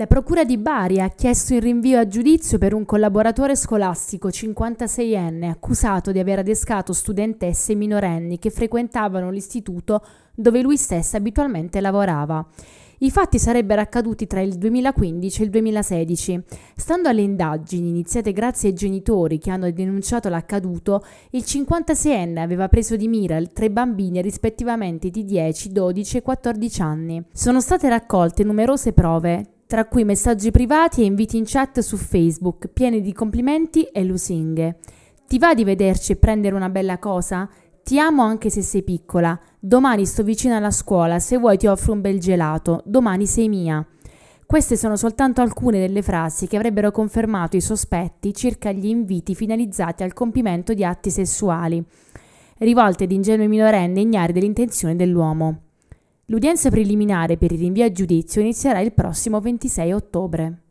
La Procura di Bari ha chiesto il rinvio a giudizio per un collaboratore scolastico 56enne accusato di aver adescato studentesse minorenni che frequentavano l'istituto dove lui stesso abitualmente lavorava. I fatti sarebbero accaduti tra il 2015 e il 2016. Stando alle indagini iniziate grazie ai genitori che hanno denunciato l'accaduto, il 56enne aveva preso di mira tre bambini rispettivamente di 10, 12 e 14 anni. Sono state raccolte numerose prove, tra cui messaggi privati e inviti in chat su Facebook, pieni di complimenti e lusinghe. Ti va di vederci e prendere una bella cosa? Ti amo anche se sei piccola. Domani sto vicino alla scuola, se vuoi ti offro un bel gelato. Domani sei mia. Queste sono soltanto alcune delle frasi che avrebbero confermato i sospetti circa gli inviti finalizzati al compimento di atti sessuali, rivolte ad ingenui minorenni ignari dell'intenzione dell'uomo. L'udienza preliminare per il rinvio a giudizio inizierà il prossimo 26 ottobre.